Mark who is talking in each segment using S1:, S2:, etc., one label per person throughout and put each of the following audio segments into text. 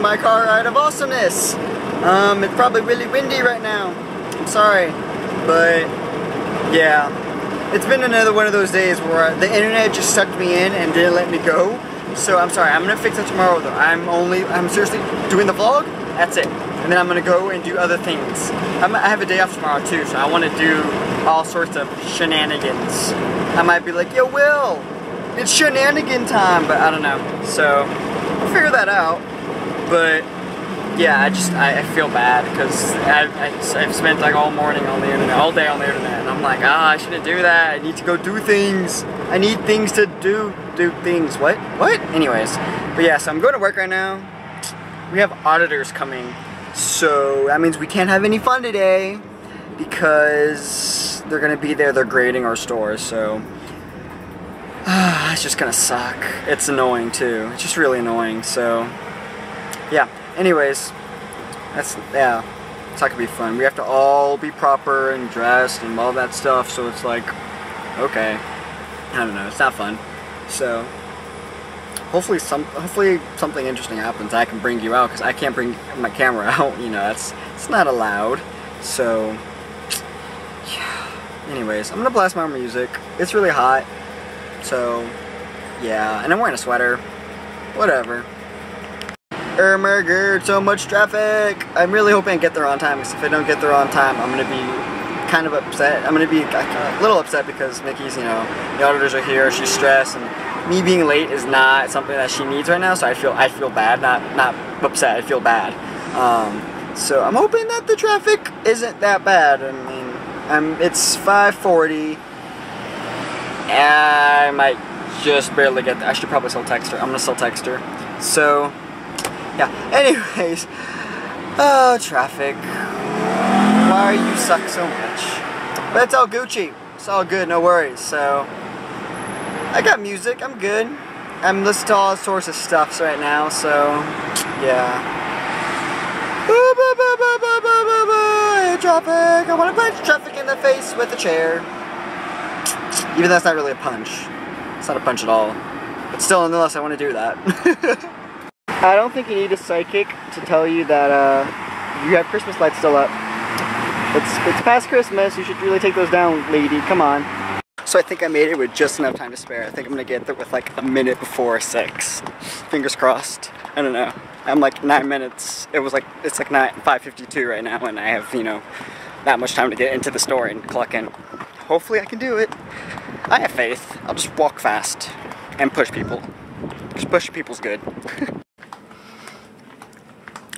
S1: my car ride of awesomeness. Um, it's probably really windy right now. I'm sorry, but yeah, it's been another one of those days where the internet just sucked me in and didn't let me go. So I'm sorry, I'm gonna fix it tomorrow though. I'm only, I'm seriously doing the vlog, that's it. And then I'm gonna go and do other things. I'm, i have a day off tomorrow too, so I wanna do all sorts of shenanigans. I might be like, yo Will, it's shenanigan time, but I don't know. So, I'll figure that out. But, yeah, I just, I, I feel bad because I've, I've spent like all morning on the internet, all day on the internet, and I'm like, ah, I shouldn't do that. I need to go do things. I need things to do, do things. What? What? Anyways, but yeah, so I'm going to work right now. We have auditors coming, so that means we can't have any fun today because they're gonna be there, they're grading our stores, so it's just gonna suck. It's annoying too. It's just really annoying, so yeah. Anyways, that's, yeah, it's not gonna be fun. We have to all be proper and dressed and all that stuff, so it's like, okay. I don't know, it's not fun. So, hopefully some hopefully something interesting happens. I can bring you out because I can't bring my camera out. You know, that's it's not allowed. So, yeah. Anyways, I'm gonna blast my music. It's really hot. So, yeah, and I'm wearing a sweater. Whatever. My so much traffic! I'm really hoping I get there on time, because if I don't get there on time, I'm gonna be kind of upset. I'm gonna be a little upset because Mickey's, you know, the auditors are here, she's stressed, and me being late is not something that she needs right now, so I feel I feel bad, not not upset, I feel bad. Um, so I'm hoping that the traffic isn't that bad. I mean, um, it's 540. I might just barely get there. I should probably still text her. I'm gonna still text her. So, yeah. Anyways, oh, traffic. Why you suck so much? But it's all Gucci. It's all good, no worries. So, I got music. I'm good. I'm listening to all sorts of stuffs right now. So, yeah. Traffic. I want to punch traffic in the face with a chair. Even though that's not really a punch. It's not a punch at all. But still, nonetheless, I want to do that. I don't think you need a psychic to tell you that uh, you have Christmas lights still up. It's, it's past Christmas. You should really take those down, lady. Come on. So I think I made it with just enough time to spare. I think I'm gonna get there with like a minute before six. Fingers crossed. I don't know. I'm like nine minutes. It was like it's like nine 5:52 right now, and I have you know that much time to get into the store and clock in. Hopefully I can do it. I have faith. I'll just walk fast and push people. Just push people's good.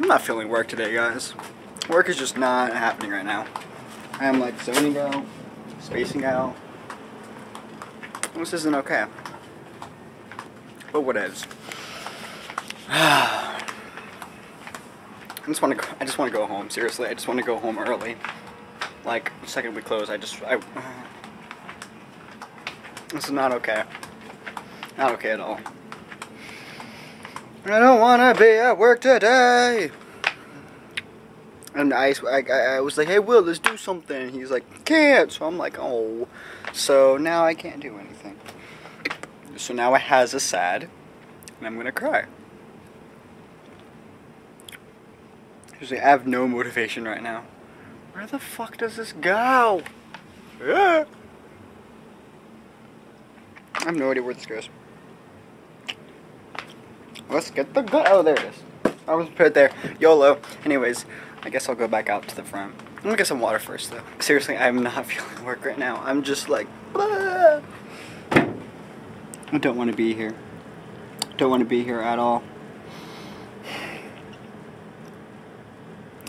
S1: I'm not feeling work today, guys. Work is just not happening right now. I am like zoning out, spacing out. This isn't okay. But what is? I just want to. I just want to go home. Seriously, I just want to go home early. Like second we close, I just. I. This is not okay. Not okay at all. I don't want to be at work today. And I, I, I was like, hey, Will, let's do something. He's like, can't. So I'm like, oh. So now I can't do anything. So now it has a sad, and I'm going to cry. I have no motivation right now. Where the fuck does this go? Yeah. I have no idea where this goes. Let's get the gun. Oh, there it is. I was put it there. YOLO. Anyways, I guess I'll go back out to the front. I'm gonna get some water first, though. Seriously, I'm not feeling work right now. I'm just like. I don't want to be here. Don't want to be here at all.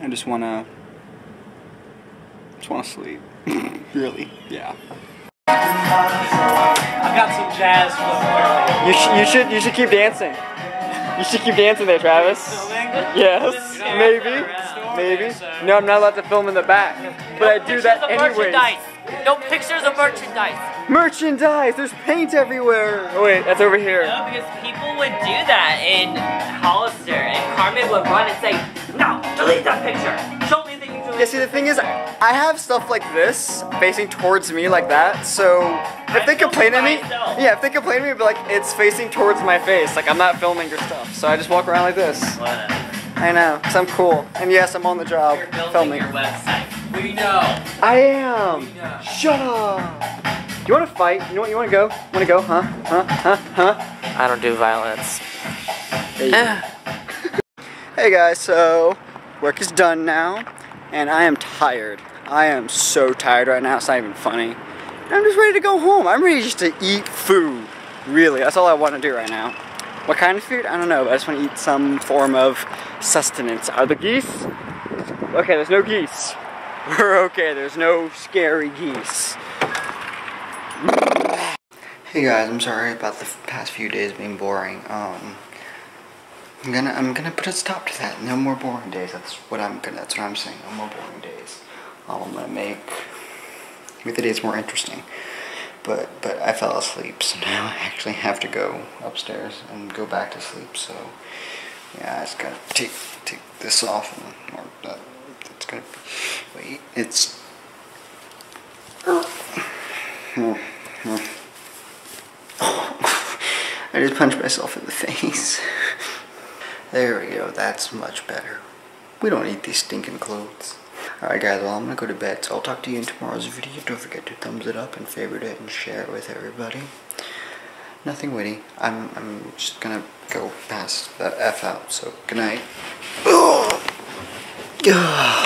S1: I just want to, just want to sleep. really, yeah.
S2: I got some jazz for
S1: You, sh you should you should keep dancing. You should keep dancing there, Travis. Yes, maybe, maybe. No, I'm not allowed to film in the back, but I do that anyways.
S2: No pictures of merchandise.
S1: Merchandise. There's paint everywhere. Oh wait, that's over here.
S2: No, because people would do that in Hollister, and Carmen would run and say, "No, delete that picture. Show
S1: Yeah, see, the thing is, I have stuff like this facing towards me like that, so if they complain at me, yeah, if they complain at me, be like, it's facing towards my face, like I'm not filming your stuff, so I just walk around like this.
S2: Whatever.
S1: I know, cause I'm cool. And yes, I'm on the job
S2: You're building
S1: filming.
S2: your website. We know.
S1: I am.
S2: We know.
S1: Shut up. You want to fight? You know what? You want to go? Want to go? Huh? Huh? Huh? Huh?
S2: I don't do violence.
S1: Hey. Hey guys, so work is done now, and I am tired. I am so tired right now. It's not even funny. I'm just ready to go home. I'm ready just to eat food. Really, that's all I want to do right now. What kind of food? I don't know, but I just want to eat some form of sustenance. Are the geese? Okay, there's no geese. We're okay. There's no scary geese. Hey guys, I'm sorry about the past few days being boring. Um, I'm gonna I'm gonna put a stop to that. No more boring days. That's what I'm gonna. That's what I'm saying. No more boring days. I'm gonna make make the days more interesting. But but I fell asleep, so now I actually have to go upstairs and go back to sleep. So yeah, I just gotta take take this off and or that. It's gonna be, wait. It's. I just punched myself in the face. There we go, that's much better. We don't need these stinking clothes. Alright guys, well I'm gonna go to bed, so I'll talk to you in tomorrow's video. Don't forget to thumbs it up and favorite it and share it with everybody. Nothing witty. I'm I'm just gonna go pass the F out, so good night.